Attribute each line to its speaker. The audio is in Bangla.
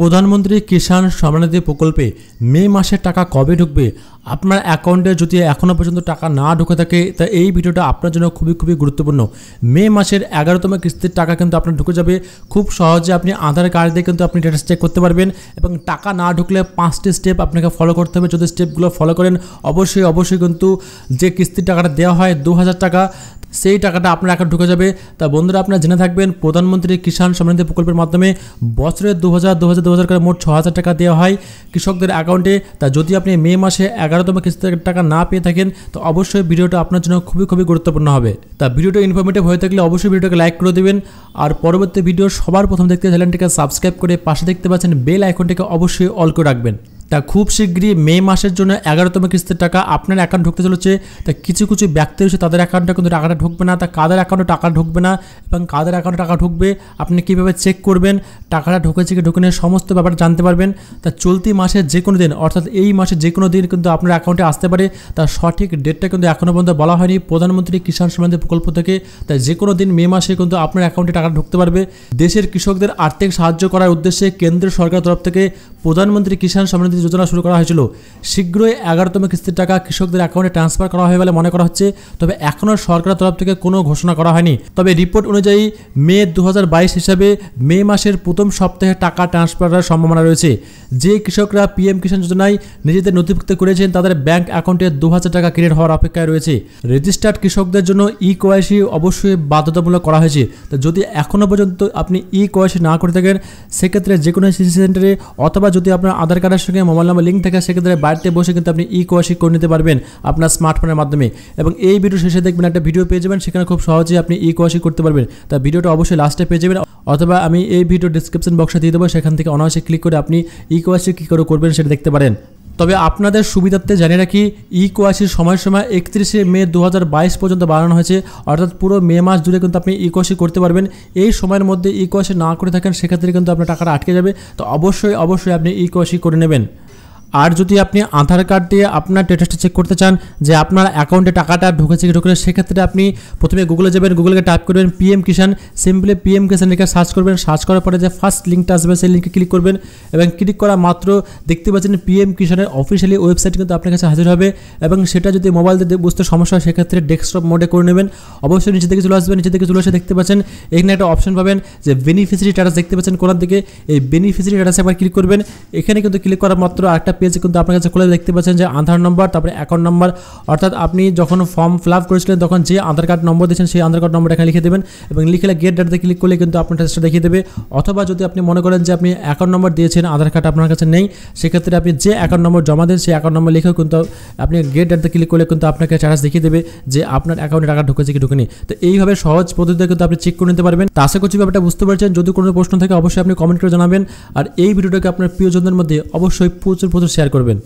Speaker 1: প্রধানমন্ত্রী কিষাণ সম্মানিধি প্রকল্পে মে মাসের টাকা কবে ঢুকবে? আপনার অ্যাকাউন্টে যদি এখনও পর্যন্ত টাকা না ঢুকে থাকে, তা এই ভিডিওটা আপনার জন্য খুবই খুবই গুরুত্বপূর্ণ। মে মাসের এগারোতম কিস্তির টাকা কিন্তু আপনার ঢুকে যাবে। খুব সহজে আপনি আধার কার্ড দিয়ে কিন্তু আপনি ডেটা চেক করতে পারবেন এবং টাকা না ঢুকলে পাঁচটি স্টেপ আপনাকে ফলো করতে হবে। যদি স্টেপগুলো ফলো করেন, অবশ্যই অবশ্যই কিন্তু যে কিস্তির টাকাটা দেওয়া হয় দু হাজার টাকা, সেই টাকাটা আপনার অ্যাকাউন্ট ঢুকে যাবে। তা বন্ধুরা, আপনারা জেনে থাকবেন, প্রধানমন্ত্রী কিষাণ সমৃদ্ধি প্রকল্পের মাধ্যমে বছরে দু হাজার দু হাজার করে মোট ছ হাজার টাকা দেওয়া হয়। কৃষকদের অ্যাকাউন্টে তা যদি আপনি মে মাসে এগারোতম কিস্তির টাকা না পেয়ে থাকেন, তো অবশ্যই ভিডিওটা আপনার জন্য খুবই খুবই গুরুত্বপূর্ণ হবে। তা ভিডিওটা ইনফরমেটিভ হয়ে থাকলে অবশ্যই ভিডিওটাকে লাইক করে দেবেন। আর পরবর্তী ভিডিও সবার প্রথম দেখতে চ্যানেলটিকে সাবস্ক্রাইব করে পাশে দেখতে পাচ্ছেন বেল আইকনটিকে অবশ্যই অল করে রাখবেন। তা খুব শীঘ্রই মে মাসের জন্য এগারোতম কিস্তির টাকা আপনার অ্যাকাউন্ট ঢুকতে চলেছে। তা কিছু কিছু ব্যক্তি রয়েছে, তাদের অ্যাকাউন্টে কিন্তু টাকাটা ঢুকবে না। তা কাদের অ্যাকাউন্টে টাকা ঢুকবে না এবং কাদের অ্যাকাউন্টে টাকা ঢুকবে, আপনি কীভাবে চেক করবেন, টাকাটা ঢুকেছে কি ঢুকে সমস্ত ব্যাপার জানতে পারবেন। তা চলতি মাসের যে কোনো দিন, অর্থাৎ এই মাসে যে কোনো দিন কিন্তু আপনার অ্যাকাউন্টে আসতে পারে। তার সঠিক ডেটটা কিন্তু এখনও পর্যন্ত বলা হয়নি প্রধানমন্ত্রী কিষাণ সম্বন্ধে প্রকল্প থেকে। তাই যে কোনো দিন মে মাসে কিন্তু আপনার অ্যাকাউন্টে টাকা ঢুকতে পারবে। দেশের কৃষকদের আর্থিক সাহায্য করার উদ্দেশ্যে কেন্দ্র সরকার তরফ থেকে প্রধানমন্ত্রী কিষাণ সমৃদ্ধি যোজনা শুরু করা হয়েছিল। শীঘ্রই এগারোতম কিস্তির টাকা কৃষকদের অ্যাকাউন্টে ট্রান্সফার করা হবে বলে মনে করা হচ্ছে, তবে এখনও সরকারের তরফ থেকে কোনো ঘোষণা করা হয়নি। তবে রিপোর্ট অনুযায়ী মে দু হাজার বাইশ হিসাবে মে মাসের প্রথম সপ্তাহে টাকা ট্রান্সফারের সম্ভাবনা রয়েছে। যে কৃষকরা পিএম কিষাণ যোজনায় নিজেদের নথিভুক্ত করেছেন, তাদের ব্যাংক অ্যাকাউন্টে দু হাজার টাকা ক্রেডিট হওয়ার অপেক্ষায় রয়েছে। রেজিস্টার্ড কৃষকদের জন্য ই কোয়াইসি অবশ্যই বাধ্যতামূলক করা হয়েছে। তো যদি এখনও পর্যন্ত আপনি ই কোয়াইসি না করে থাকেন, সেক্ষেত্রে যে কোনো সিসি সেন্টারে অথবা যদি আপনার আধার কার্ডের সঙ্গে মোবাইল নাম্বার লিঙ্ক থাকে সেক্ষেত্রে বাড়িতে বসে কিন্তু আপনি ই কোয়াইসি করে নিতে পারবেন আপনার স্মার্টফোনের মাধ্যমে। এবং এই ভিডিও শেষে দেখবেন একটা ভিডিও পেয়ে যাবেন, সেখানে খুব সহজেই আপনি ই কোয়াইসি করতে পারবেন। তা ভিডিওটা অবশ্যই লাস্টে পেয়ে যাবেন, অথবা আমি এই ভিডিও ডিসক্রিপশন বক্সে দিয়ে দেবো, সেখান থেকে অনায়াসে ক্লিক করে আপনি ই কোয়াইসি কী করে করবেন সেটা দেখতে পারেন। তবে আপনাদের সুবিধার্থে জানিয়ে রাখি ই কোয়াসির সময়সীমা একত্রিশে মে দু হাজার বাইশ পর্যন্ত বাড়ানো হয়েছে, অর্থাৎ পুরো মে মাস জুড়ে কিন্তু আপনি ই কোয়াসি করতে পারবেন। এই সময়ের মধ্যে ই কোয়াসি না করে থাকেন, সেক্ষেত্রে কিন্তু আপনার টাকাটা আটকে যাবে। তো অবশ্যই অবশ্যই আপনি ই কোয়াসি করে নেবেন। আর যদি আপনি আধার কার্ড দিয়ে আপনার স্ট্যাটাসটা চেক করতে চান যে আপনার অ্যাকাউন্টে টাকাটা ঢুকেছে কি ঢুকেছে সেক্ষেত্রে আপনি প্রথমে গুগলে যাবেন গুগলকে টাইপ করবেন PM Kisan simply PM Kisan লিখে সার্চ করবেন সার্চ করার পরে যে ফার্স্ট লিঙ্কটা আসবে সেই লিঙ্কে ক্লিক করবেন এবং ক্লিক করা মাত্র দেখতে পাচ্ছেন পিএম কিষাণের অফিসিয়ালি ওয়েবসাইট কিন্তু আপনার কাছে হাজির হবে এবং সেটা যদি মোবাইল দিয়ে বুঝতে সমস্যা হয়, সেক্ষেত্রে ডেস্কটপ মোডে করে নেবেন। অবশ্যই নিচে থেকে চলে আসবেন নিচে থেকে চলে এসে দেখতে পাচ্ছেন, এখানে একটা অপশন পাবেন যে বেনিফিসিয়ারি স্ট্যাটাস দেখতে পাচ্ছেন কোনার দিকে। এই বেনিফিসিয়ারি স্ট্যাটাসে একবার ক্লিক করবেন, এখানে কিন্তু ক্লিক করার মাত্র একটা পেজ কিন্তু আপনার কাছে খুলে দেখতে পাচ্ছেন যে আধার নম্বর তারপরে অ্যাকাউন্ট নম্বর অর্থাৎ আপনি যখন ফর্ম ফিল আপ করেছিলেন, তখন যে আধার কার্ড নম্বর দিয়েছেন, সেই আধার কার্ড নম্বর এখানে লিখে দেবেন এবং লিখে গেট ডাটাতে ক্লিক করলে কিন্তু আপনার টেস্টটা দেখিয়ে দেবে। অথবা যদি আপনি মনে করেন যে আপনি অ্যাকাউন্ট নম্বর দিয়েছেন, আধার কার্ড আপনার কাছে নেই, সেক্ষেত্রে আপনি যে অ্যাকাউন্ট নম্বর জমা দেন, সেই অ্যাকাউন্ট নম্বর লিখেও কিন্তু আপনি গেট ডাটাতে ক্লিক করলে কিন্তু আপনাকে চার্জ দেখিয়ে দেবে যে আপনার অ্যাকাউন্টে টাকা ঢুকেছে কি ঢুকেনি। তো এইভাবে সহজ পদ্ধতিতে কিন্তু আপনি চেক করে নিতে পারবেন। তা আশা করছি ব্যাপারটা বুঝতে পারছেন। যদি কোনো প্রশ্ন থাকে, অবশ্যই আপনি কমেন্ট করে জানাবেন। আর এই ভিডিওটাকে আপনার প্রিয়জনদের মধ্যে অবশ্যই প্রচুর প্রচুর শেয়ার করবেন